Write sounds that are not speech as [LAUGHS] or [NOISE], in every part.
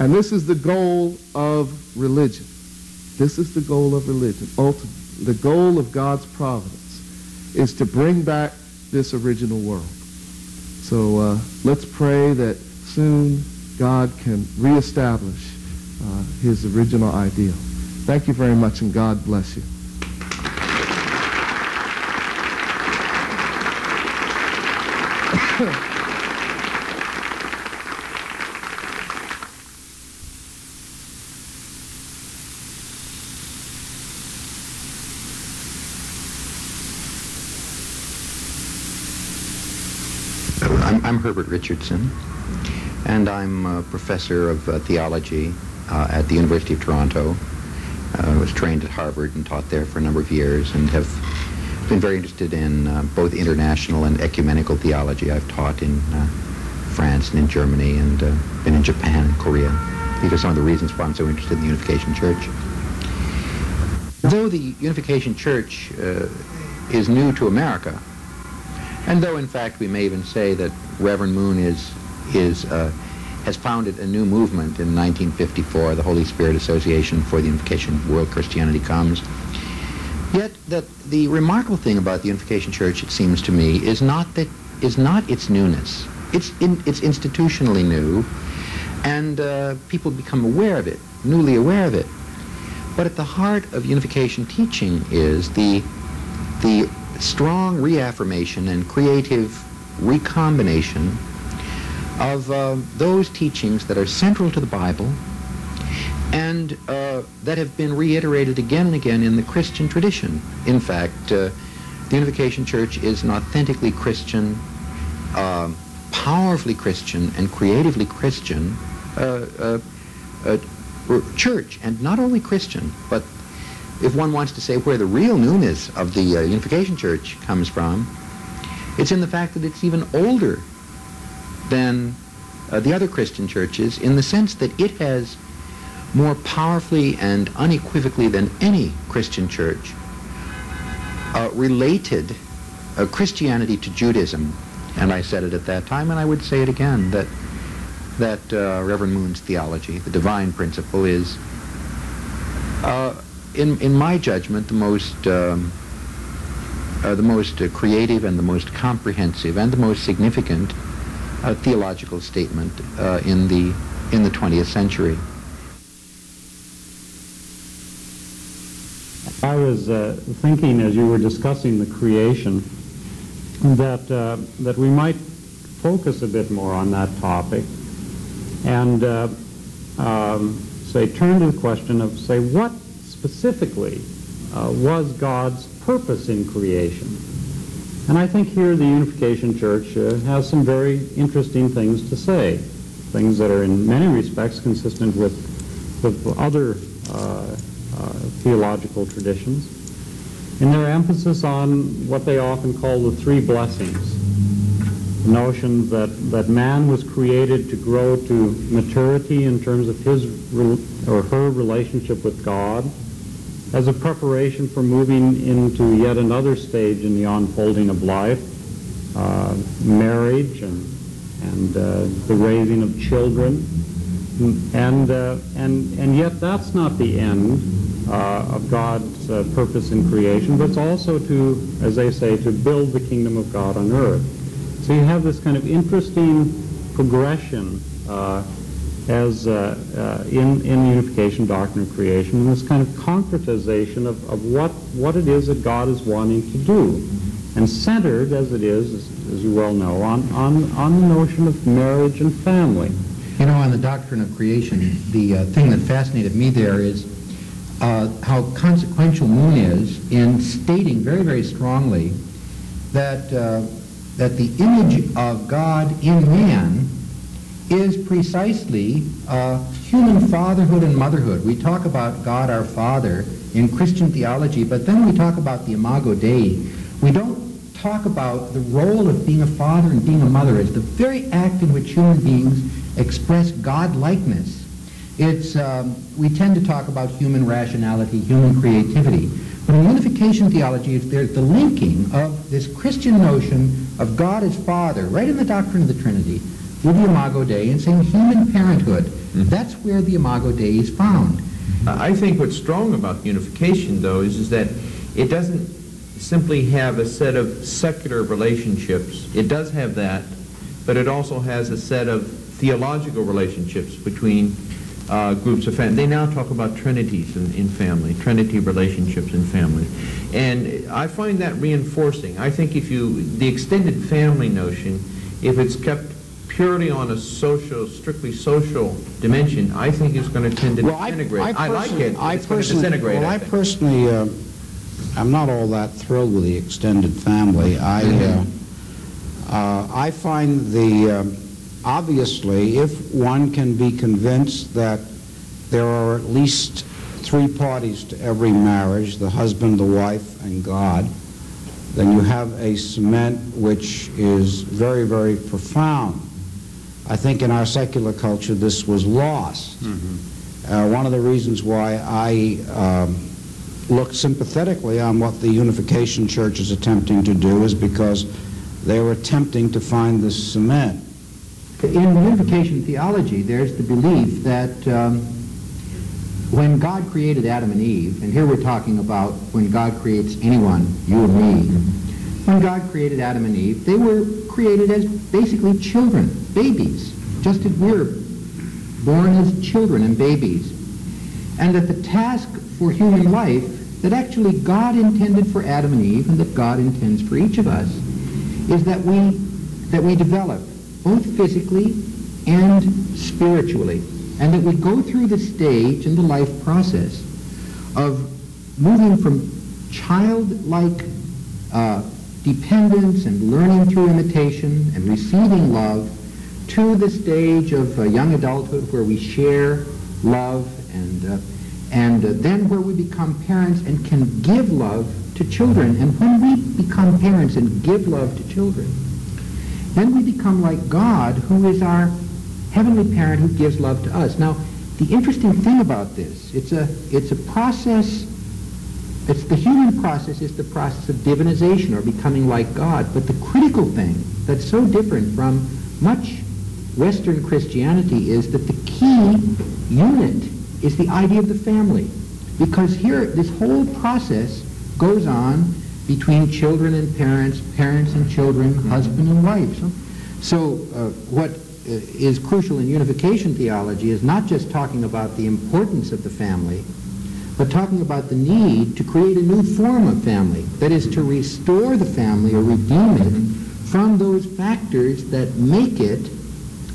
And this is the goal of religion. This is the goal of religion, ultimately. The goal of God's providence is to bring back this original world. So uh, let's pray that soon God can reestablish uh, his original ideal. Thank you very much, and God bless you. I'm, [COUGHS] I'm Herbert Richardson, and I'm a professor of uh, theology uh, at the University of Toronto. I was trained at Harvard and taught there for a number of years and have been very interested in uh, both international and ecumenical theology. I've taught in uh, France and in Germany and uh, been in Japan and Korea. These are some of the reasons why I'm so interested in the Unification Church. Though the Unification Church uh, is new to America, and though in fact we may even say that Reverend Moon is, is uh, has founded a new movement in 1954, the Holy Spirit Association for the Unification World Christianity Comes. Yet that the remarkable thing about the Unification Church, it seems to me, is not that is not its newness. It's in, it's institutionally new, and uh, people become aware of it, newly aware of it. But at the heart of unification teaching is the the strong reaffirmation and creative recombination of uh, those teachings that are central to the Bible and uh, that have been reiterated again and again in the Christian tradition. In fact, uh, the Unification Church is an authentically Christian, uh, powerfully Christian, and creatively Christian uh, uh, church, and not only Christian, but if one wants to say where the real newness of the Unification Church comes from, it's in the fact that it's even older than uh, the other Christian churches in the sense that it has more powerfully and unequivocally than any Christian church uh, related uh, Christianity to Judaism. And I said it at that time, and I would say it again, that, that uh, Reverend Moon's theology, the divine principle, is, uh, in, in my judgment, the most, um, uh, the most creative and the most comprehensive and the most significant a theological statement uh, in the in the 20th century. I was uh, thinking as you were discussing the creation that uh, that we might focus a bit more on that topic and uh, um, say turn to the question of say what specifically uh, was God's purpose in creation. And I think here the Unification Church uh, has some very interesting things to say, things that are in many respects consistent with, with other uh, uh, theological traditions, in their emphasis on what they often call the three blessings. The notion that, that man was created to grow to maturity in terms of his or her relationship with God, as a preparation for moving into yet another stage in the unfolding of life, uh, marriage and, and uh, the raising of children. And, uh, and, and yet that's not the end uh, of God's uh, purpose in creation, but it's also to, as they say, to build the kingdom of God on earth. So you have this kind of interesting progression uh, as uh, uh, in, in the unification doctrine of creation, this kind of concretization of, of what, what it is that God is wanting to do. And centered, as it is, as, as you well know, on, on, on the notion of marriage and family. You know, on the doctrine of creation, the uh, thing that fascinated me there is uh, how consequential Moon is in stating very, very strongly that, uh, that the image of God in man is precisely uh, human fatherhood and motherhood. We talk about God our Father in Christian theology, but then we talk about the Imago Dei. We don't talk about the role of being a father and being a mother as the very act in which human beings express God-likeness. It's, um, we tend to talk about human rationality, human creativity. But in unification theology, there's the linking of this Christian notion of God as Father, right in the doctrine of the Trinity, with the Imago Dei and saying human parenthood. That's where the Imago Dei is found. I think what's strong about unification, though, is, is that it doesn't simply have a set of secular relationships. It does have that, but it also has a set of theological relationships between uh, groups of family. They now talk about trinities in, in family, trinity relationships in family. And I find that reinforcing. I think if you, the extended family notion, if it's kept purely on a social, strictly social dimension, I think it's going to tend to Well, I, disintegrate. I, like it, I it's going to personally, disintegrate. well, I think. personally, uh, I'm not all that thrilled with the extended family. I, uh, uh, I find the, um, obviously, if one can be convinced that there are at least three parties to every marriage, the husband, the wife, and God, then you have a cement which is very, very profound. I think in our secular culture this was lost. Uh, one of the reasons why I um, look sympathetically on what the Unification Church is attempting to do is because they were attempting to find the cement. In unification theology, there's the belief that um, when God created Adam and Eve, and here we're talking about when God creates anyone, you and me, when God created Adam and Eve, they were created as basically children, babies, just as we're born as children and babies. And that the task for human life that actually God intended for Adam and Eve and that God intends for each of us is that we that we develop both physically and spiritually and that we go through the stage in the life process of moving from childlike uh, dependence and learning through imitation and receiving love to the stage of uh, young adulthood where we share love and uh, and uh, then where we become parents and can give love to children. And when we become parents and give love to children, then we become like God, who is our heavenly parent who gives love to us. Now, the interesting thing about this, it's a, it's a process, it's the human process is the process of divinization or becoming like God. But the critical thing that's so different from much Western Christianity is that the key unit is the idea of the family. Because here, this whole process goes on between children and parents, parents and children, husband and wife. So, so uh, what uh, crucial in unification theology is not just talking about the importance of the family, but talking about the need to create a new form of family. That is to restore the family or redeem it from those factors that make it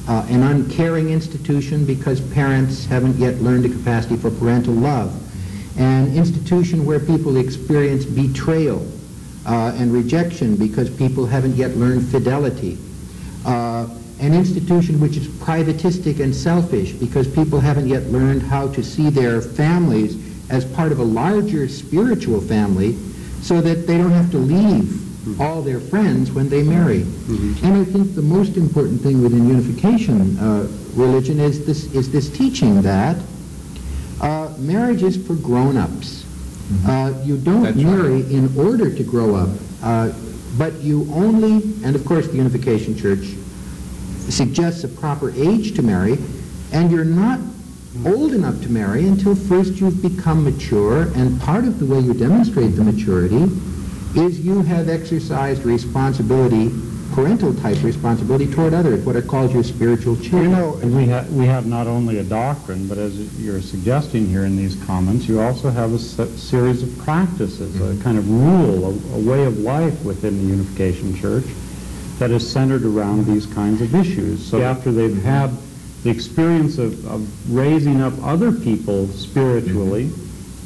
uh, an uncaring institution because parents haven't yet learned a capacity for parental love. An institution where people experience betrayal uh, and rejection because people haven't yet learned fidelity. Uh, an institution which is privatistic and selfish because people haven't yet learned how to see their families as part of a larger spiritual family so that they don't have to leave all their friends when they marry. And I think the most important thing within unification uh, religion is this, is this teaching that uh, marriage is for grown-ups. Uh, you don't That's marry in order to grow up, uh, but you only, and of course the Unification Church suggests a proper age to marry, and you're not old enough to marry until first you've become mature, and part of the way you demonstrate the maturity is you have exercised responsibility, parental type responsibility toward others, what are called your spiritual children. You know, And we, ha- we have not only a doctrine, but as you're suggesting here in these comments, you also have a se- series of practices, a mm-hmm. kind of rule, a, a way of life within the Unification Church that is centered around these kinds of issues. So after they've had the experience of, of raising up other people spiritually,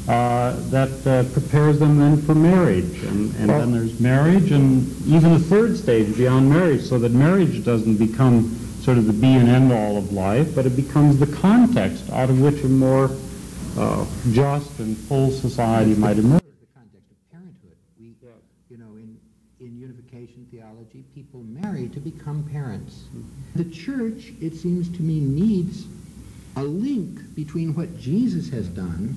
uh, that uh, prepares them then for marriage. And, and then there's marriage and even a third stage beyond marriage, so that marriage doesn't become sort of the be and end all of life, but it becomes the context out of which a more uh, just and full society might emerge. the context of parenthood. We, you know, in, in unification theology, people marry to become parents. The church, it seems to me, needs a link between what Jesus has done,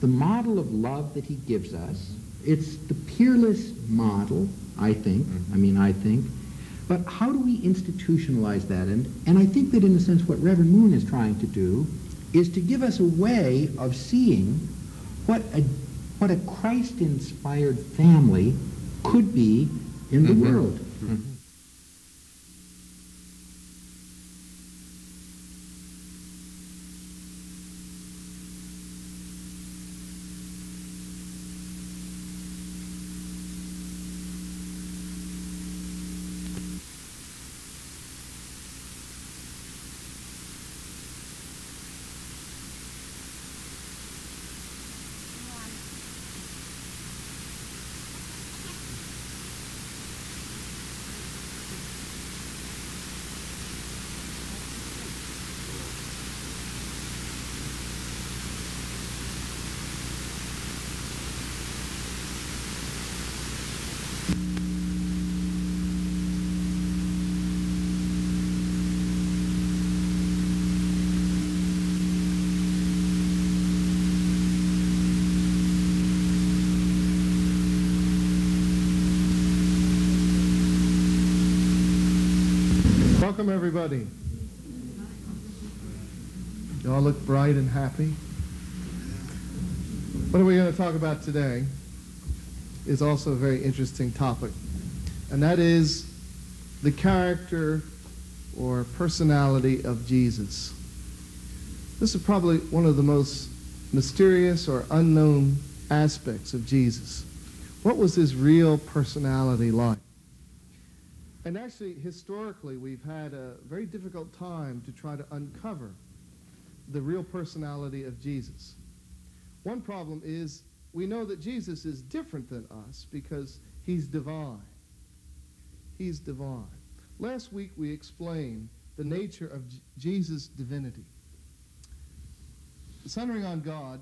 the model of love that he gives us. It's the peerless model, I think, I mean, I think, But how do we institutionalize that? And, and I think that in a sense what Reverend Moon is trying to do is to give us a way of seeing what a, what a Christ-inspired family could be in the Mm-hmm. world. Mm-hmm. Welcome, everybody. You all look bright and happy. What are we going to talk about today is also a very interesting topic, and that is the character or personality of Jesus. This is probably one of the most mysterious or unknown aspects of Jesus. What was his real personality like? And actually, historically, we've had a very difficult time to try to uncover the real personality of Jesus. One problem is we know that Jesus is different than us because he's divine. He's divine. Last week, we explained the nature of J- Jesus' divinity. Centering on God,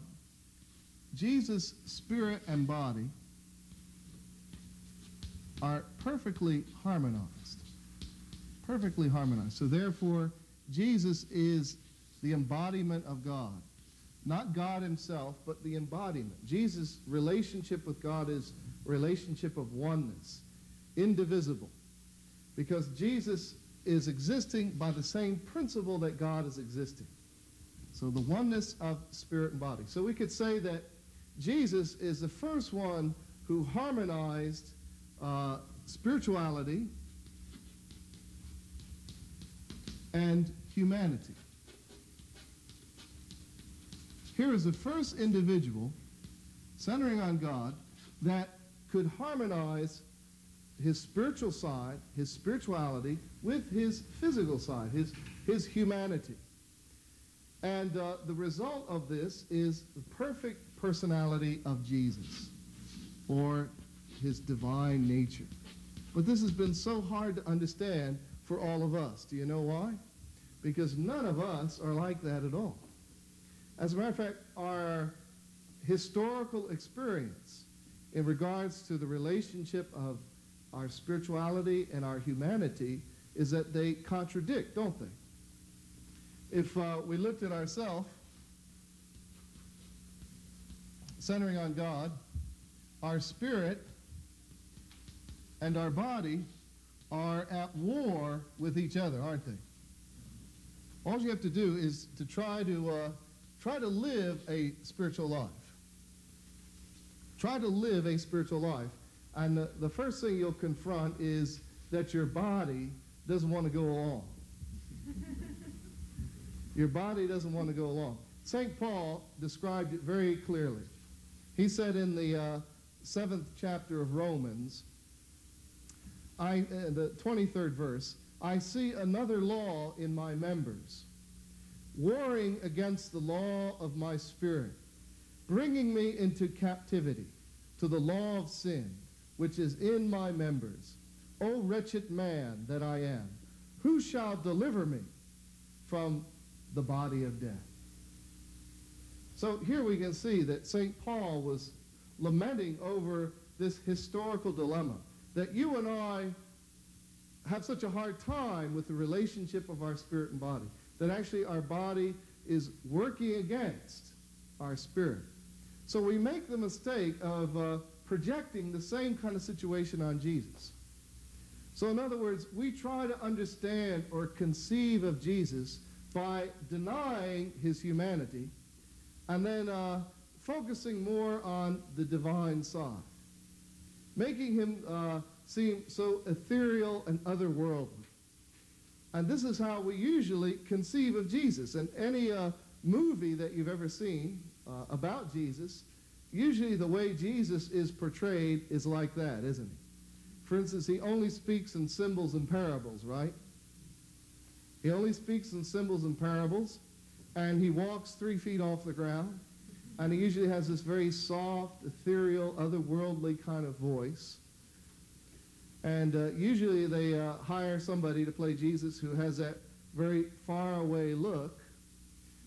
Jesus' spirit and body are perfectly harmonized. Perfectly harmonized. So therefore, Jesus is the embodiment of God. Not God himself, but the embodiment. Jesus' relationship with God is relationship of oneness, indivisible. Because Jesus is existing by the same principle that God is existing. So the oneness of spirit and body. So we could say that Jesus is the first one who harmonized uh, spirituality and humanity. Here is the first individual centering on God that could harmonize his spiritual side, his spirituality, with his physical side, his, his humanity. And uh, the result of this is the perfect personality of Jesus, or his divine nature. But this has been so hard to understand for all of us. Do you know why? Because none of us are like that at all. As a matter of fact, our historical experience in regards to the relationship of our spirituality and our humanity is that they contradict, don't they? If uh, we looked at ourselves, centering on God, our spirit and our body are at war with each other, aren't they? All you have to do is to try to uh, try to live a spiritual life. Try to live a spiritual life, and the, the first thing you'll confront is that your body doesn't want to go along. [LAUGHS] your body doesn't want to go along. St. Paul described it very clearly. He said in the uh, seventh chapter of Romans, I, uh, the 23rd verse, I see another law in my members, warring against the law of my spirit, bringing me into captivity to the law of sin, which is in my members. O wretched man that I am, who shall deliver me from the body of death? So here we can see that St. Paul was lamenting over this historical dilemma that you and I have such a hard time with the relationship of our spirit and body, that actually our body is working against our spirit. So we make the mistake of uh, projecting the same kind of situation on Jesus. So, in other words, we try to understand or conceive of Jesus by denying his humanity and then uh, focusing more on the divine side, making him uh, seem so ethereal and otherworldly. And this is how we usually conceive of Jesus. And any uh, movie that you've ever seen uh, about Jesus, usually the way Jesus is portrayed is like that, isn't he? For instance, he only speaks in symbols and parables, right? He only speaks in symbols and parables, and he walks three feet off the ground, and he usually has this very soft, ethereal, otherworldly kind of voice. And uh, usually they uh, hire somebody to play Jesus who has that very faraway look.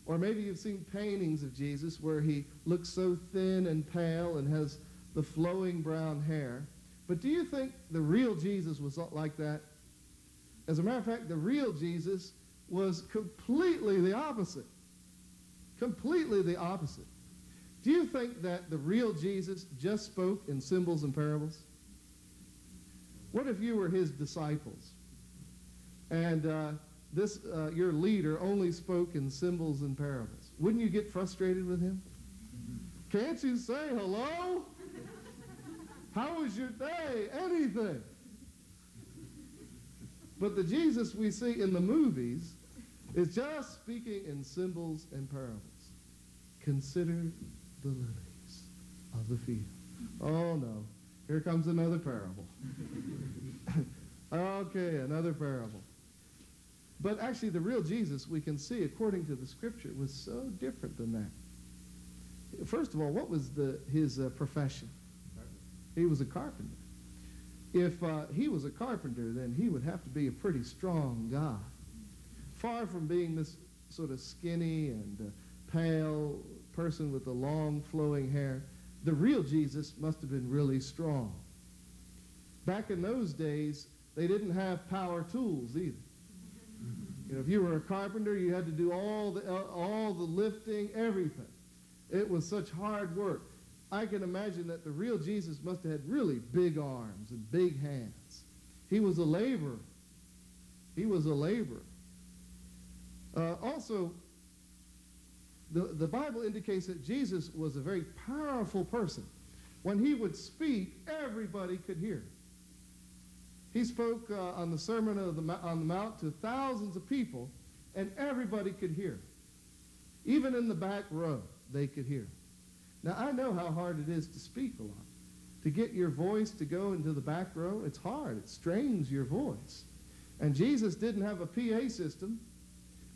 Or maybe you've seen paintings of Jesus where he looks so thin and pale and has the flowing brown hair. But do you think the real Jesus was like that? As a matter of fact, the real Jesus was completely the opposite. Completely the opposite. Do you think that the real Jesus just spoke in symbols and parables? What if you were his disciples and uh, this uh, your leader only spoke in symbols and parables? Wouldn't you get frustrated with him? Can't you say hello? How was your day? Anything. But the Jesus we see in the movies is just speaking in symbols and parables. Consider the lilies of the field. Oh no, here comes another parable. [LAUGHS] okay, another parable. But actually, the real Jesus we can see, according to the scripture, was so different than that. First of all, what was the, his uh, profession? He was a carpenter. If uh, he was a carpenter, then he would have to be a pretty strong guy. Far from being this sort of skinny and uh, pale person with the long flowing hair, the real Jesus must have been really strong. Back in those days, they didn't have power tools either. You know, if you were a carpenter, you had to do all the, uh, all the lifting, everything. It was such hard work. I can imagine that the real Jesus must have had really big arms and big hands. He was a laborer. He was a laborer. Uh, also, the, the Bible indicates that Jesus was a very powerful person. When he would speak, everybody could hear. He spoke uh, on the Sermon of the, on the Mount to thousands of people, and everybody could hear. Even in the back row, they could hear. Now, I know how hard it is to speak a lot. To get your voice to go into the back row, it's hard. It strains your voice. And Jesus didn't have a PA system.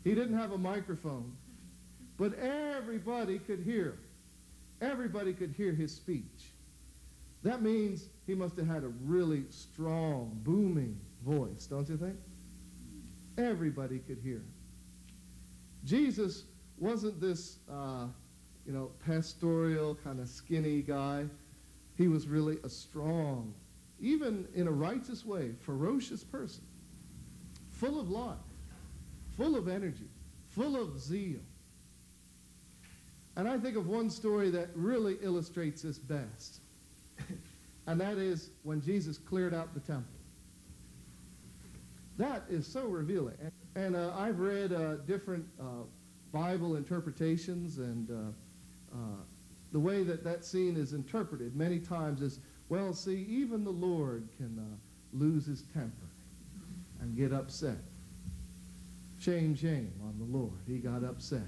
He didn't have a microphone. But everybody could hear. Everybody could hear his speech. That means he must have had a really strong, booming voice, don't you think? Everybody could hear. Jesus wasn't this uh, you know, pastoral, kind of skinny guy. He was really a strong, even in a righteous way, ferocious person, full of life, full of energy, full of zeal. And I think of one story that really illustrates this best. [LAUGHS] and that is when Jesus cleared out the temple. That is so revealing. And, and uh, I've read uh, different uh, Bible interpretations and uh, uh, the way that that scene is interpreted many times is, well, see, even the Lord can uh, lose his temper and get upset. Shame, shame on the Lord. He got upset.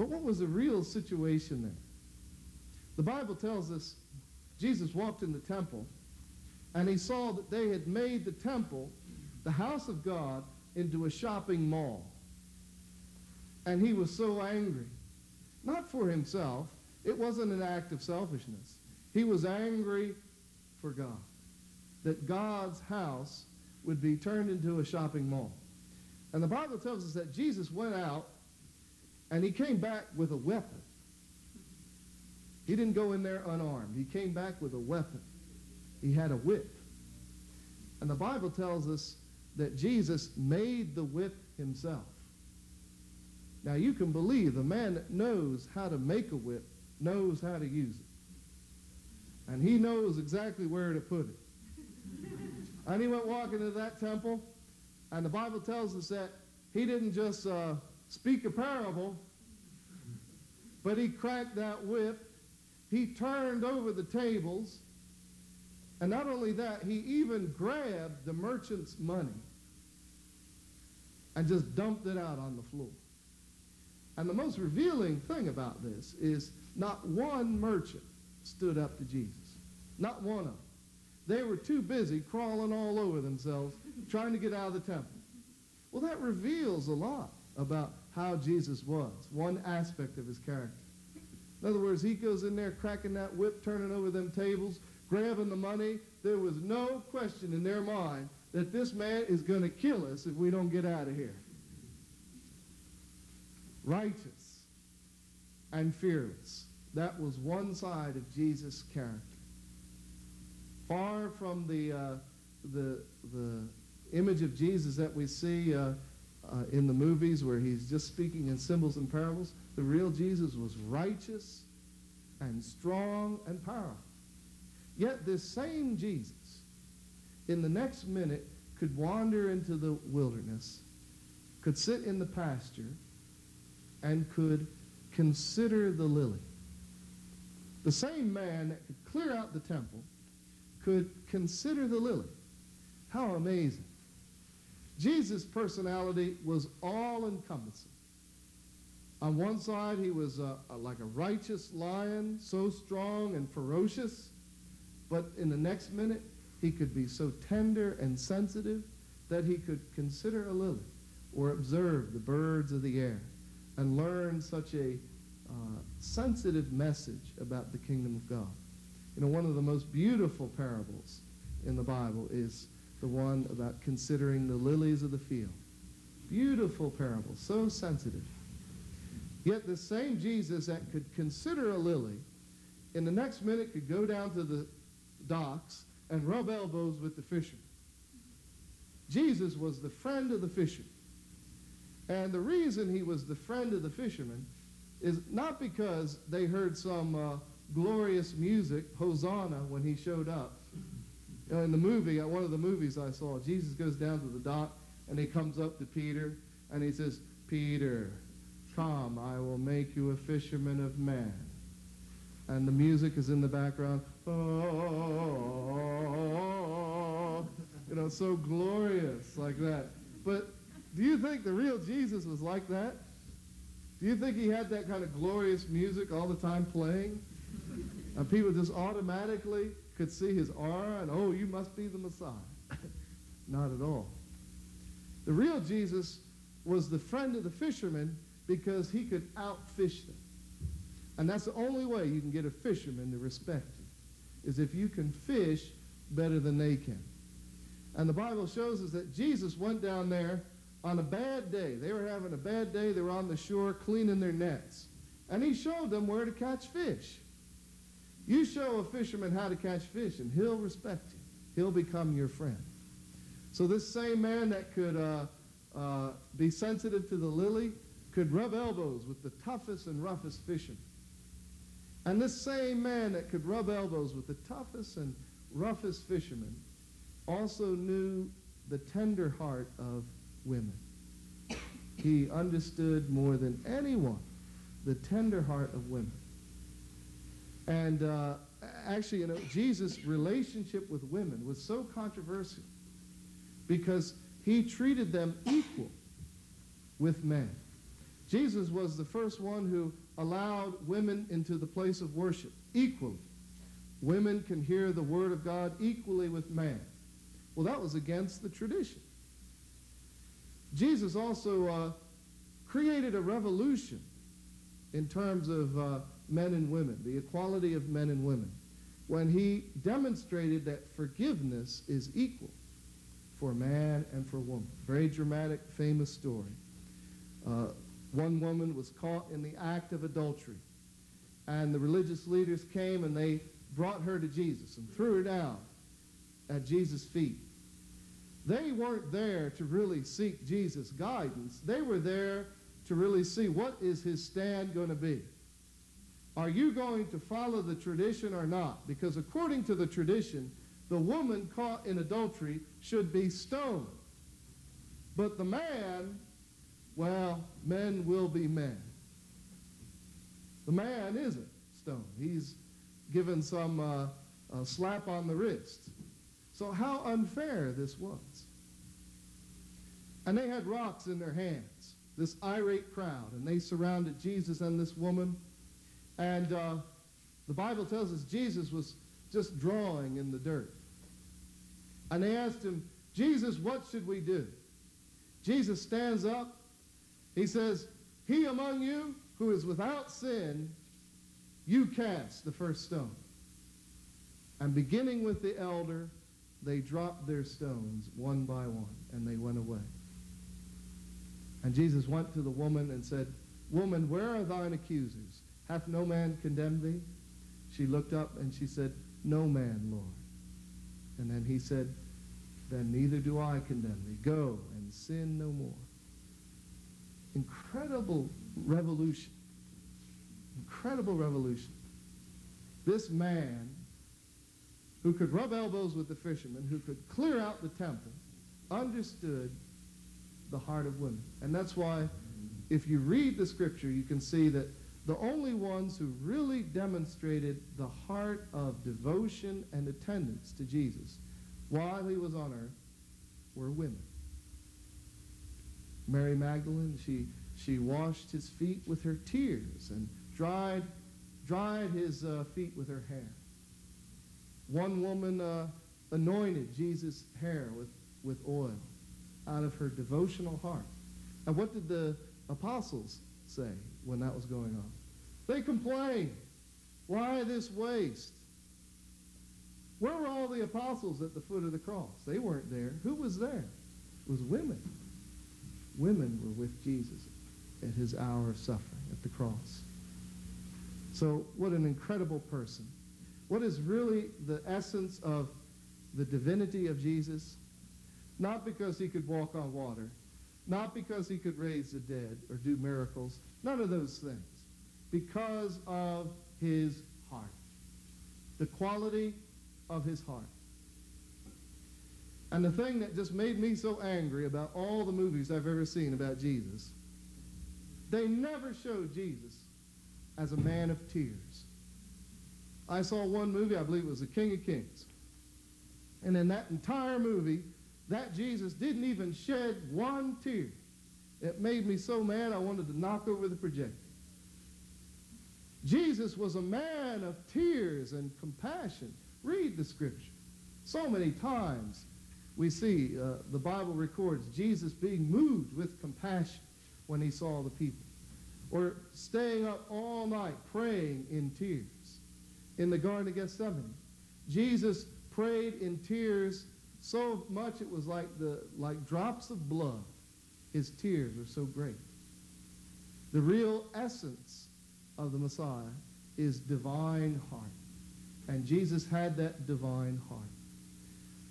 But what was the real situation there? The Bible tells us Jesus walked in the temple and he saw that they had made the temple, the house of God, into a shopping mall. And he was so angry not for himself. It wasn't an act of selfishness. He was angry for God. That God's house would be turned into a shopping mall. And the Bible tells us that Jesus went out and he came back with a weapon. He didn't go in there unarmed. He came back with a weapon. He had a whip. And the Bible tells us that Jesus made the whip himself. Now you can believe the man that knows how to make a whip knows how to use it. And he knows exactly where to put it. And he went walking to that temple, and the Bible tells us that he didn't just uh, speak a parable, but he cracked that whip. He turned over the tables. And not only that, he even grabbed the merchant's money and just dumped it out on the floor. And the most revealing thing about this is not one merchant stood up to Jesus. Not one of them. They were too busy crawling all over themselves trying to get out of the temple. Well, that reveals a lot about how Jesus was, one aspect of his character. In other words, he goes in there cracking that whip, turning over them tables, grabbing the money. There was no question in their mind that this man is going to kill us if we don't get out of here. Righteous and fearless. That was one side of Jesus' character. Far from the, uh, the, the image of Jesus that we see uh, uh, in the movies where he's just speaking in symbols and parables, the real Jesus was righteous and strong and powerful. Yet this same Jesus, in the next minute, could wander into the wilderness, could sit in the pasture, and could consider the lily. The same man that could clear out the temple could consider the lily. How amazing. Jesus' personality was all encompassing. On one side, he was a, a, like a righteous lion, so strong and ferocious, but in the next minute, he could be so tender and sensitive that he could consider a lily or observe the birds of the air and learn such a uh, sensitive message about the kingdom of God. You know, one of the most beautiful parables in the Bible is the one about considering the lilies of the field. Beautiful parable, so sensitive. Yet the same Jesus that could consider a lily, in the next minute could go down to the docks and rub elbows with the fishermen. Jesus was the friend of the fishermen. And the reason he was the friend of the fishermen is not because they heard some uh, glorious music, Hosanna, when he showed up. You know, in the movie, uh, one of the movies I saw, Jesus goes down to the dock and he comes up to Peter and he says, Peter, come, I will make you a fisherman of men. And the music is in the background. Oh, you know, so glorious like that. But do you think the real Jesus was like that? Do you think he had that kind of glorious music all the time playing? And people just automatically could see his aura and, oh, you must be the Messiah. [LAUGHS] Not at all. The real Jesus was the friend of the fishermen because he could outfish them. And that's the only way you can get a fisherman to respect you, is if you can fish better than they can. And the Bible shows us that Jesus went down there on a bad day. They were having a bad day. They were on the shore cleaning their nets. And he showed them where to catch fish. You show a fisherman how to catch fish, and he'll respect you. He'll become your friend. So this same man that could uh, uh, be sensitive to the lily could rub elbows with the toughest and roughest fishermen. And this same man that could rub elbows with the toughest and roughest fishermen also knew the tender heart of women. He understood more than anyone the tender heart of women. And uh, actually, you know, Jesus' relationship with women was so controversial because he treated them equal with men. Jesus was the first one who allowed women into the place of worship equally. Women can hear the word of God equally with man. Well, that was against the tradition. Jesus also uh, created a revolution in terms of uh, men and women, the equality of men and women, when he demonstrated that forgiveness is equal for man and for woman. Very dramatic, famous story. Uh, one woman was caught in the act of adultery, and the religious leaders came and they brought her to Jesus and threw her down at Jesus' feet. They weren't there to really seek Jesus' guidance. They were there to really see what is his stand going to be. Are you going to follow the tradition or not? Because according to the tradition, the woman caught in adultery should be stoned. But the man, well, men will be men. The man isn't stoned. He's given some uh, slap on the wrist. So how unfair this was. And they had rocks in their hands, this irate crowd, and they surrounded Jesus and this woman. And uh, the Bible tells us Jesus was just drawing in the dirt. And they asked him, Jesus, what should we do? Jesus stands up. He says, He among you who is without sin, you cast the first stone. And beginning with the elder, they dropped their stones one by one, and they went away. And Jesus went to the woman and said, Woman, where are thine accusers? Hath no man condemned thee? She looked up and she said, No man, Lord. And then he said, Then neither do I condemn thee. Go and sin no more. Incredible revolution. Incredible revolution. This man who could rub elbows with the fishermen, who could clear out the temple, understood the heart of women. And that's why, if you read the scripture, you can see that the only ones who really demonstrated the heart of devotion and attendance to Jesus while he was on earth were women. Mary Magdalene, she, she washed his feet with her tears and dried, dried his uh, feet with her hair. One woman uh, anointed Jesus' hair with, with oil out of her devotional heart. And what did the apostles say when that was going on? They complain, Why this waste? Where were all the apostles at the foot of the cross? They weren't there. Who was there? It was women. Women were with Jesus at his hour of suffering at the cross. So, what an incredible person. What is really the essence of the divinity of Jesus? Not because he could walk on water, not because he could raise the dead or do miracles, none of those things. Because of his heart. The quality of his heart. And the thing that just made me so angry about all the movies I've ever seen about Jesus, they never showed Jesus as a man of tears. I saw one movie, I believe it was The King of Kings. And in that entire movie, that Jesus didn't even shed one tear. It made me so mad I wanted to knock over the projector. Jesus was a man of tears and compassion. Read the scripture. So many times we see uh, the Bible records Jesus being moved with compassion when he saw the people. Or staying up all night praying in tears. In the Garden of Gethsemane, Jesus prayed in tears so much it was like, the, like drops of blood. His tears were so great. The real essence of the Messiah is divine heart. And Jesus had that divine heart.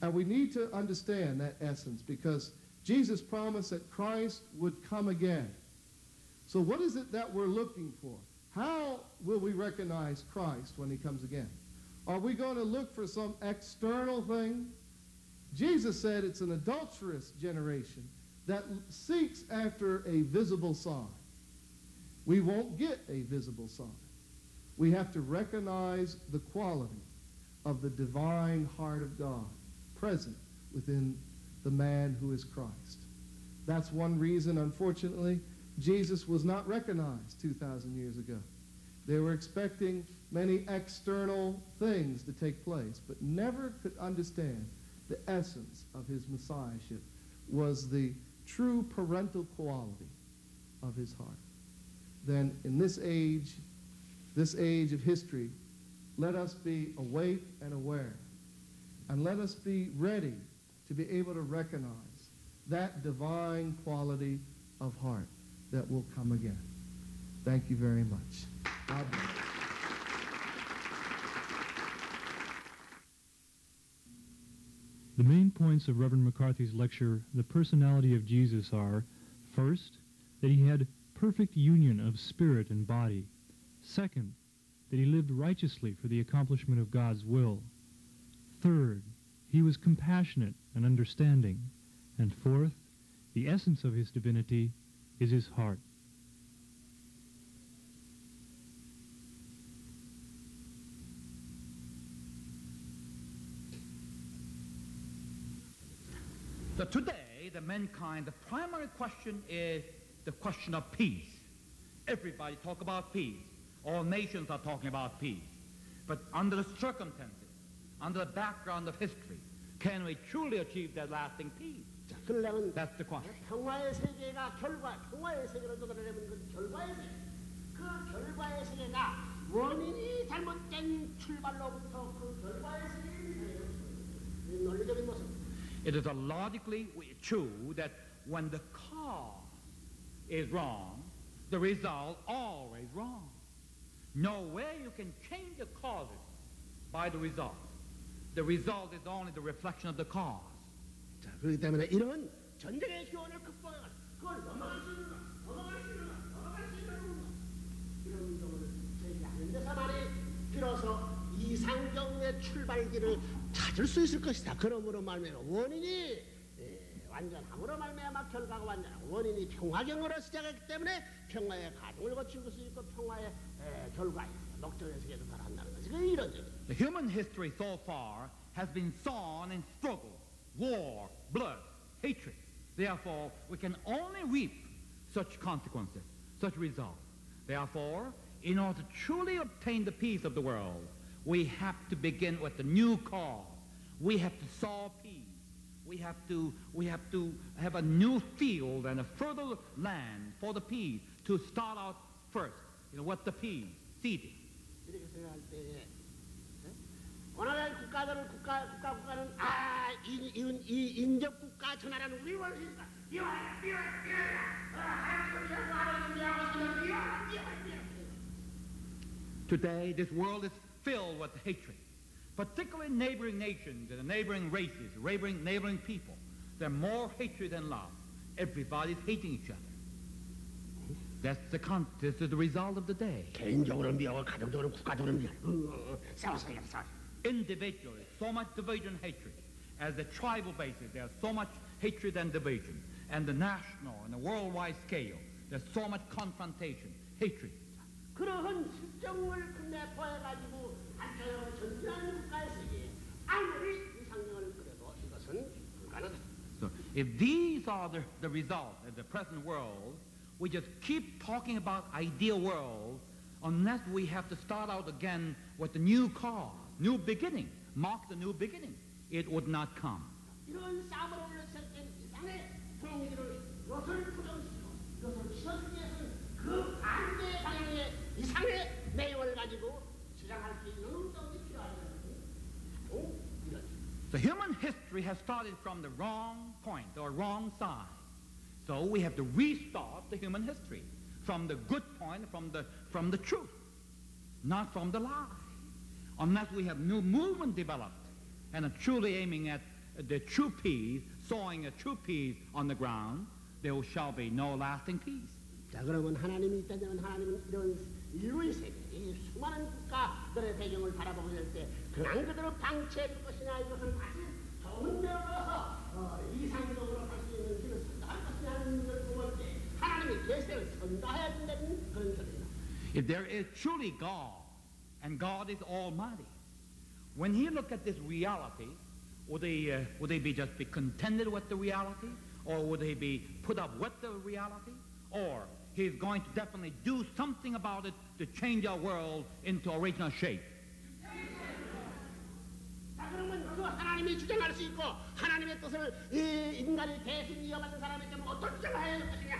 And we need to understand that essence because Jesus promised that Christ would come again. So what is it that we're looking for? How will we recognize Christ when he comes again? Are we going to look for some external thing? Jesus said it's an adulterous generation that seeks after a visible sign. We won't get a visible sign. We have to recognize the quality of the divine heart of God present within the man who is Christ. That's one reason, unfortunately, Jesus was not recognized 2,000 years ago. They were expecting many external things to take place, but never could understand the essence of his messiahship was the true parental quality of his heart. Then in this age, this age of history, let us be awake and aware. And let us be ready to be able to recognize that divine quality of heart that will come again. Thank you very much. God bless. The main points of Reverend McCarthy's lecture, The Personality of Jesus, are first, that he had perfect union of spirit and body. Second, that he lived righteously for the accomplishment of God's will. Third, he was compassionate and understanding. And fourth, the essence of his divinity is his heart. So today, the mankind, the primary question is the question of peace. Everybody talk about peace. All nations are talking about peace. But under the circumstances, under the background of history, can we truly achieve that lasting peace? 자, 그러려면 That's the question. 평화의 세계가 결과, 평화의 세계로 도달하려면 그 결과의 세계, 그 결과의 세계가 원인이 잘못된 출발로부터 그 결과의 세계를 이 논리적인 모습. It is a logically true that when the cause is wrong, the result always wrong. No way you can change the causes by the result. The result is only the reflection of the cause. 자, 그렇기 때문에 이런 전쟁의 기원을 극복해 그걸 넘어갈 수 있는가, 넘어갈 수 있는가, 넘어갈 수 있는가 이런 운동을 제기하는 데서만이 비로소 이상경의 출발기를 찾을 수 있을 것이다. 그러므로 말미암아 원인이 예, 완전함으로 말미암아 결과가 완전하고 원인이 평화경으로 시작했기 때문에 평화의 과정을 거칠 수 있고 평화의 에, 결과에 목적의 세계도 달한다는 것이 그 이런 얘기. The human history so far has been sown in struggle, war, blood, hatred. Therefore, we can only reap such consequences, such results. Therefore, in order to truly obtain the peace of the world, we have to begin with the new cause. We have to sow peace. We have to, we have to have a new field and a fertile land for the peace to start out first. You know, what the peace, seeding. 이렇게 생각할 때 오늘 국가들은 국가 국가 국가는 아 이, 이, 이 인접 국가 전하라는 우리 원수니까 미워라 미워라 미워라 어, 하나님을 미워하고 미워하고 미워하고 미워하고 미워하고 Today, this world is filled with hatred, particularly neighboring nations and the neighboring races, neighboring, neighboring people. There's more hatred than love. Everybody's hating each other. That's the, con- this is the result of the day. 개인적으로 미워하고 가정적으로 국가적으로 미워하고 싸워서 그냥 싸워 Individually, so much division and hatred. As the tribal basis, there's so much hatred and division. And the national and the worldwide scale, there's so much confrontation, hatred. 그러한 실정을 내포해가지고 한자로 전진하는 국가의 세계에 아무리 이상경을 그려도 이것은 불가능하다 So if these are the, the result of the present world, we just keep talking about ideal world unless we have to start out again with the new cause, new beginning, mark the new beginning. It would not come. 이런 싸움을 올렸을 때 이상의 정의를 이것을 부정시키고 이것을 치워주기 위해서는 그 반대 방향의 이상의 내용을 가지고 주장할 수 있는 운동이 필요하다는 거죠. 이런. So human history has started from the wrong point or wrong side. So we have to restart the human history from the good point, from the, from the truth, not from the lie. Unless we have new movement developed and are truly aiming at the true peace, sowing a true peace on the ground, there shall be no lasting peace. 자 그러면 하나님이 있다면 하나님은 이런 인류의 세계, 이 수많은 국가들의 배경을 바라보게 될 때 그냥 그대로 방치해 줄 것이냐 이것을 다시 좋은 데로 넣어서 어, 이상적으로 갈 수 있는 길을 선다할 것이냐 하는 것을 볼 때 하나님이 계시를 선다해야 된다는 그런 소리입니다. If there is truly God, and God is Almighty, when He look at this reality, would He, uh, would He be just be contented with the reality, or would He be put up with the reality, or He's going to definitely do something about it to change our world into original shape? 자 그러면 그 하나님이 주장할 수 있고 하나님의 뜻을 이 인간이 대신 이어받는 사람에게 어떤 주장을 해야 할 것이냐?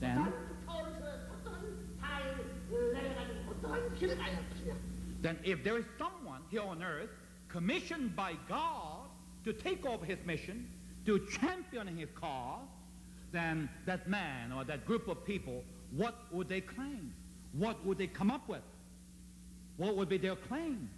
Then, 타오르서 어떠한 사랑을 내려가지고 어떠한 길을 가야 할 것이냐? then if there is someone here on earth commissioned by God to take over his mission, to champion his cause, then that man or that group of people, what would they claim? What would they come up with? What would be their claim?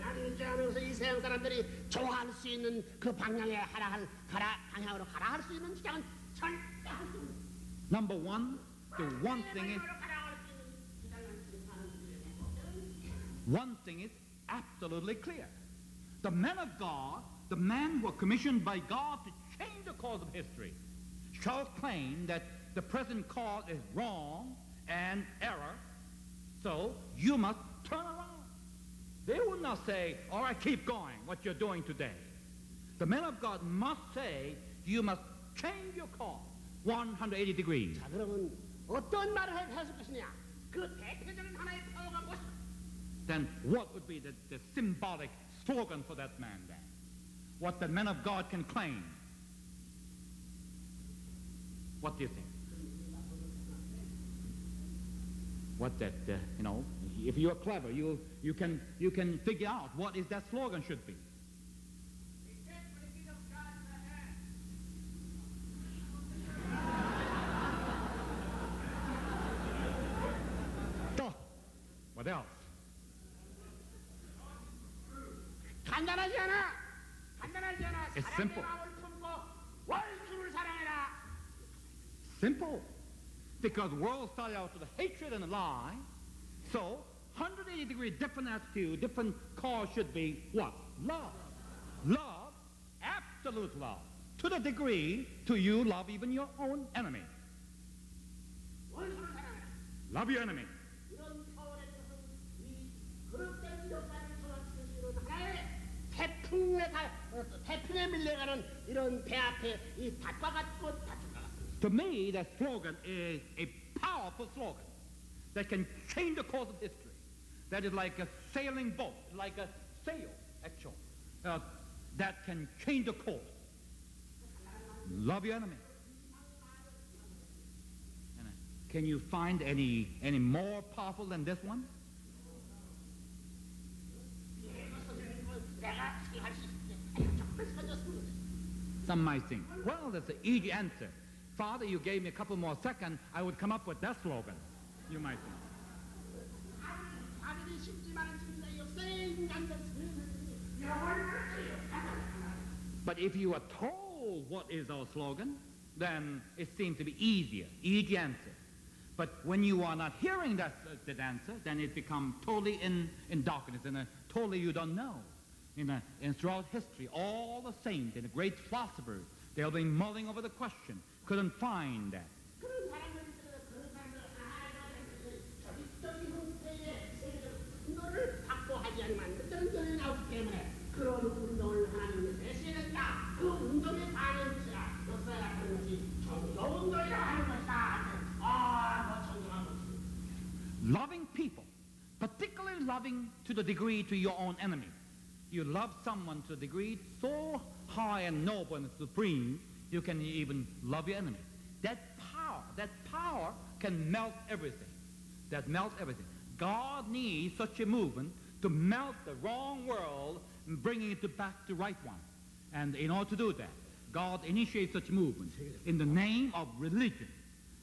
하나님이 주장하면서 이 세상 사람들이 좋아할 수 있는 그 방향에 하라 할 가라 방향으로 가라 할 수 있는 주장은 절대 할 수 없는 Number one, the one thing is 방향으로 가라 할 수 있는 주장은 그 사람들이 one thing is absolutely clear. The men of God, the men who are commissioned by God to change the course of history, shall claim that the present course is wrong and error, so you must turn around. They will not say, all right, keep going, what you're doing today. The men of God must say, you must change your course 180 degrees. 자, 그러면 어떤 말을 해- 해줄 것이냐? 그 대표적인 하나의 표어가 무엇이냐? Then what would be the, the symbolic slogan for that man then? What the men of God can claim? What do you think? What that, uh, you know, if you're clever, you, you, can, you can figure out what is that slogan should be. 또, what else? 간단하지 않아. It's simple. Simple. Because world started out with hatred and a lie. So, 180 degree different attitude, different cause should be what? Love. Love, absolute love. To the degree to you love even your own enemy. Love your enemy. 이런 차원의 것은 이 그릇된 역사를 소화시키는 하나의 태풍에 가, 어, 태풍에 밀려가는 이런 배 앞에 이 닷과 같고 다툼과 같습니다. To me, that slogan is a powerful slogan that can change the course of history. That is like a sailing boat, like a sail, actually, uh, that can change the course. Love your enemy. And, uh, Can you find any, any more powerful than this one? Some might think, well, that's an easy answer. Father, you gave me a couple more seconds, I would come up with that slogan. You might think. But if you are told what is our slogan, then it seems to be easier, easy answer. But when you are not hearing that, that answer, then it becomes totally in, in darkness and uh, totally you don't know. Amen. And throughout history, all the saints and the great philosophers, they'll be mulling over the question, couldn't find that. Loving people, particularly loving to the degree to your own enemy. You love someone to a degree so high and noble and supreme, you can even love your enemy. That power, that power can melt everything. That melts everything. God needs such a movement to melt the wrong world and bringing it back to right one. And in order to do that, God initiates such movement in the name of religion.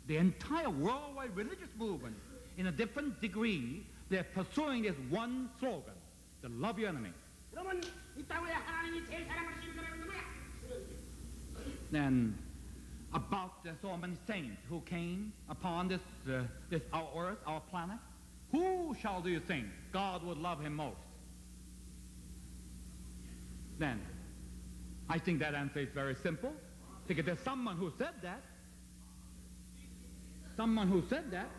The entire worldwide religious movement, in a different degree, they're pursuing this one slogan, to love your enemy. 그러면 이 땅에 하나님이 제일 사랑하시는 사람은 누구야? And about the so many saints who came upon this, uh, this our earth, our planet, who shall do you think God would love him most? Then, I think that answer is very simple. Because there's someone who said that. Someone who said that.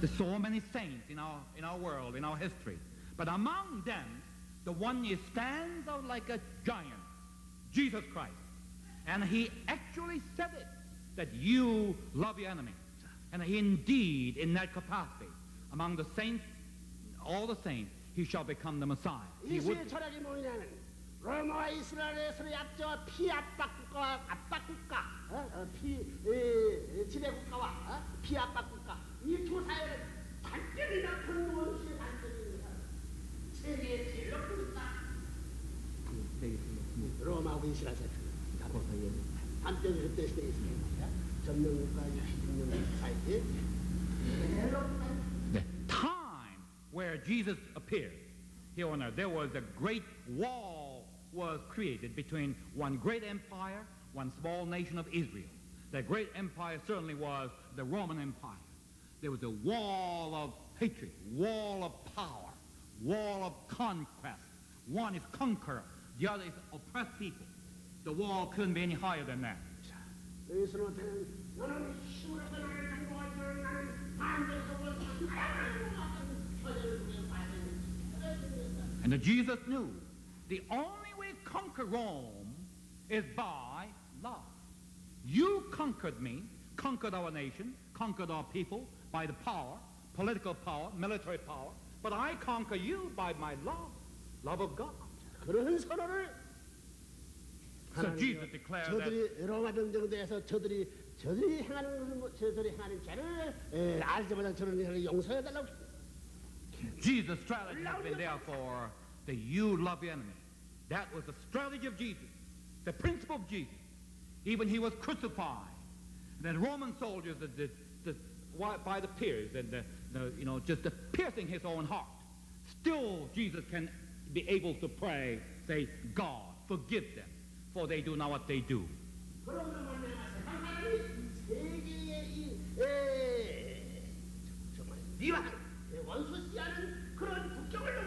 There's so many saints in our, in our world, in our history. But among them, the one who stands out like a giant, Jesus Christ. And he actually said it, that you love your enemies. And he indeed, in that capacity, among the saints, all the saints, he shall become the Messiah. He would, 로마와 이스라엘에서의 앞저 피 압박 국가와 압박 국가, 어? 어, 피 에, 지배 국가와 어? 피 압박 국가 이 두 사회를 단점이 높은 원수의 단점입니다. 세계의 제일 높은 국가 로마하고 이스라엘 단점이 그때 시대에 있어요. 전명국가 60년 사이에 제일 높은 where Jesus appeared here on earth, there was a great wall was created between one great empire, one small nation of Israel. That great empire certainly was the Roman Empire. There was a wall of hatred, wall of power, wall of conquest. One is conqueror, the other is oppressed people. The wall couldn't be any higher than that. And Jesus knew the only way to conquer Rome is by love. You conquered me, conquered our nation, conquered our people by the power, political power, military power, but I conquer you by my love, love of God. 그런 선언을 So Jesus declared that 저들이 로마 전쟁대에서 저들이 저들이 행하는 것을 뭐- 저들이 행하는 죄를 에, 알지마다 저런 일을 용서해 달라고 Jesus' strategy has been therefore that you love your enemy. That was the strategy of Jesus, the principle of Jesus. Even he was crucified. And then Roman soldiers, the, the, the, why- by the pierce, and the, the, you know, just the piercing his own heart. Still, Jesus can be able to pray, say, God, forgive them, for they do not what they do. 그런 걸 말미암아서 하나님이 세계의 이 에, 정말 미완 원수시하는 그런 국경을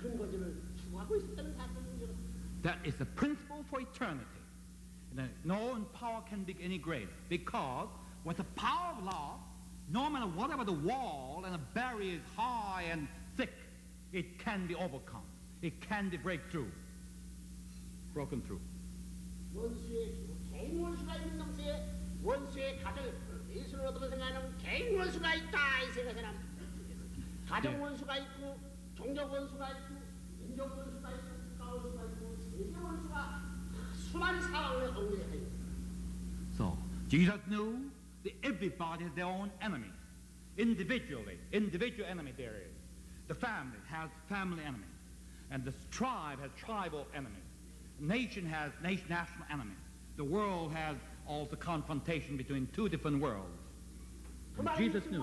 근거지를 추구하고 있었다는 사실입니다. That is the principle for eternity. And that no power can be any greater. Because with the power of love, no matter whatever the wall and the barrier is high and thick, it can be overcome. It can be break through. Broken through. 원수의 개인 원수가 있는 동시에 원수의 가정 예수를 어떻게 생각하냐면 개인 원수가 있다 이 생각해라 가정 원수가 있고 종족 원수가 있고 민족 원수가 있고 국가 원수가 있고 세계 원수가 수많은 상황에 얽매여 있는 So Jesus knew that everybody has their own enemy. Individually, individual enemy there is. The family has family enemy. And the tribe has tribal enemy. Nation has nation, national enemy. The world has also confrontation between two different worlds. 그 And 말이 Jesus 무슨 knew.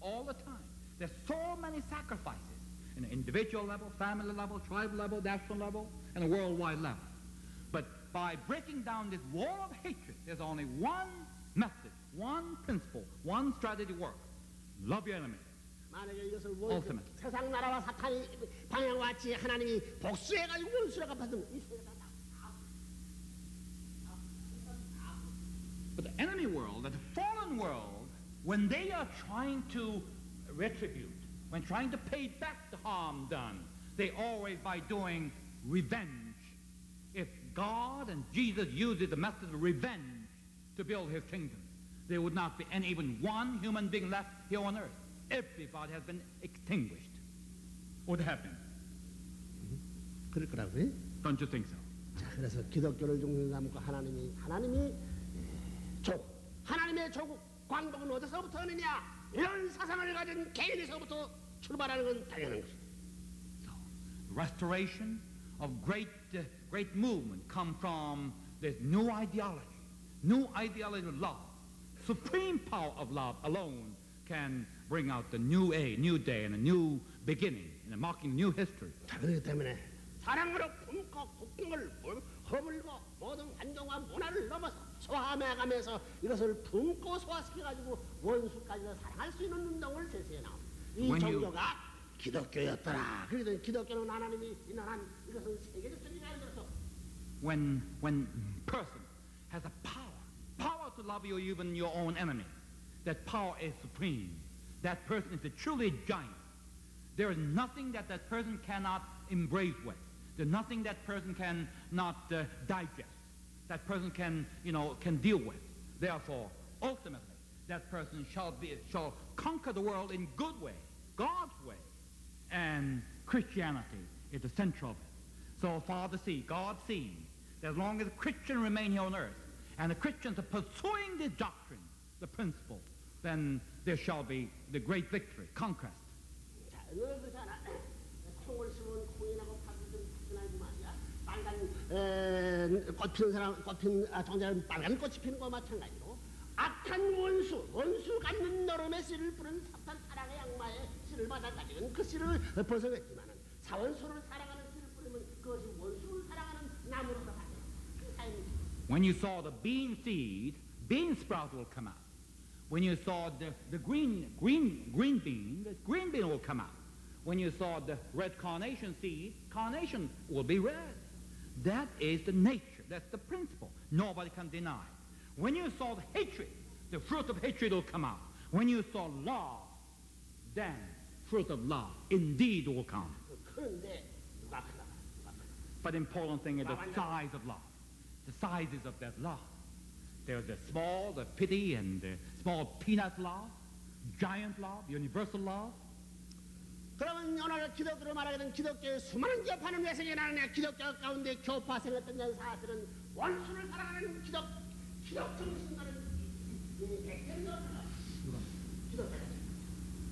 all the time. There's so many sacrifices in the individual level, family level, tribe level, national level, and a worldwide level. But by breaking down this wall of hatred, there's only one method, one principle, one strategy work. Love your enemy. 만약에 이것을 원, Ultimate. 세상 나라와 사탄이 방향과 같이 하나님이 복수해가지고 원수라고 받으면 이 세계가 다 But the enemy world, the fallen world, when they are trying to retribute, when trying to pay back the harm done, they always by doing revenge. If God and Jesus uses the method of revenge to build his kingdom, there would not be any, even one human being left here on earth. Everybody has been extinguished. Would happen. 그럴 거라고요? Don't you think so? 자, 그래서 기독교를 중심 삼고 하나님이 하나님이 조 하나님의 조국 광복은 어디서부터 오느냐 이런 사상을 가진 개인에서부터 출발하는 건 당연한 것이다. restoration of great, uh, great movement come from this new ideology, new ideology of love. Supreme power of love alone can bring out the new age, new day, and a new beginning, and a marking new history. 자, 그렇기 때문에 사랑으로 품고 국경을 허물고 모든 환경과 문화를 넘어서 소화해가면서 이것을 품고 소화시켜가지고 원수까지도 사랑할 수 있는 운동을 제시해 나옵니다. 이 When you- 종교가 기독교였더라. 그래도 기독교는 하나님이 인원한 이것은 세계적 정의가 아니라서 When, when person has a power, power to love you even your own enemy, that power is supreme. That person is a truly giant. There is nothing that that person cannot embrace with. There's nothing that person can not uh, digest. That person can, you know, can deal with. Therefore, ultimately, that person shall be shall conquer the world in good way, God's way, And Christianity is the center of it. So Father see, God that as long as Christians remain here on earth, and the Christians are pursuing this doctrine, the principle, then there shall be the great victory, conquest. 꽃 피는 사람, 꽃 피는 아, 종자는 빨간 꽃이 피는 거와 마찬가지로 악한 원수, 원수 갖는 너름의 씨를 뿌는 사탄 사랑의 양마의 씨를 받아가지고는 그 씨를 벗어냈지만은 사원수를 사랑하는 씨를 뿌리면 그것이 원수를 사랑하는 나무로서 바뀌어. 그 사이는 When you saw the bean seed, bean sprout will come out. When you saw the, the green, green, green bean, the green bean will come out. When you saw the red carnation seed, carnation will be red. That is the nature. That's the principle. Nobody can deny. When you saw hatred, the fruit of hatred will come out. When you saw love, then fruit of love indeed will come. But the important thing is the size of love. The sizes of that love. There's the small, the pity, and the small peanut love, giant love, universal love, 그러면 오늘 기독교로 말하게 된 기독교의 수많은 교파는 왜 생겨나느냐 기독교 가운데 교파 생겼던 사실은 원수를 사랑하는 기독 기독교를 쓴다는 이 백성도 기독교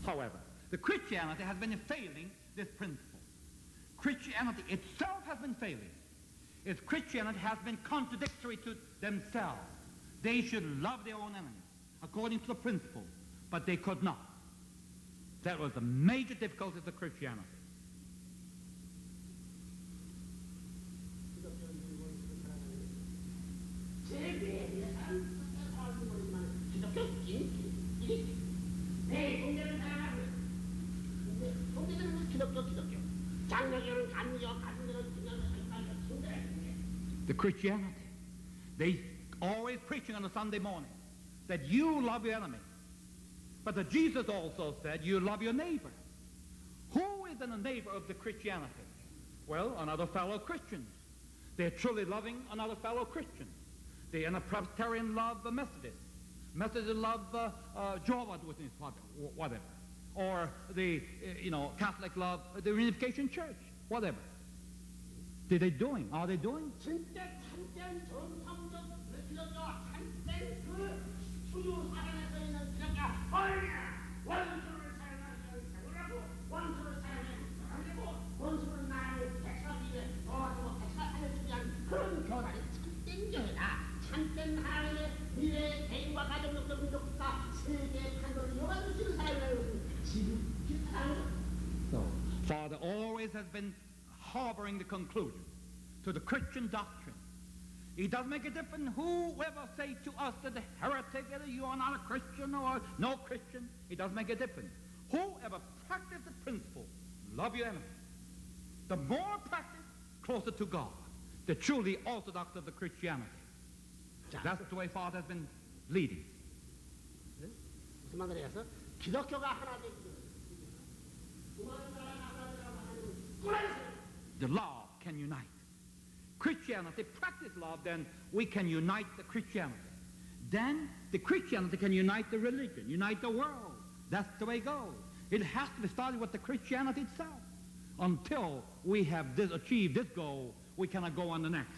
However, the Christianity has been failing this principle. Christianity itself has been failing. Its Christianity has been contradictory to themselves. They should love their own enemies according to the principle, but they could not. That was the major difficulties of Christianity. The Christianity. They always preaching on a Sunday morning that you love your enemy. But the Jesus also said you love your neighbor. Who is in the neighbor of the Christianity? Well, another fellow Christian. They're truly loving another fellow Christian. They in a Presbyterian love the Methodist. Methodist love uh, uh, Jehovah's Witness, whatever. Or the, uh, you know, Catholic love the Reunification Church, whatever. Are they doing? Are they doing? Father always has been harboring the conclusion to the Christian doctrine. It doesn't make a difference whoever say to us that the heretic, whether you are not a Christian or no Christian, it doesn't make a difference. Whoever practice the principle, love your enemy, the more practice, closer to God, the truly orthodox of the Christianity. That's the way Father has been leading. 무슨 말을 해서 기독교가 하나 되기 The love can unite. Christianity, practice love, then we can unite the Christianity. Then the Christianity can unite the religion, unite the world. That's the way it goes. It has to be started with the Christianity itself. Until we have this, achieved this goal, we cannot go on the next.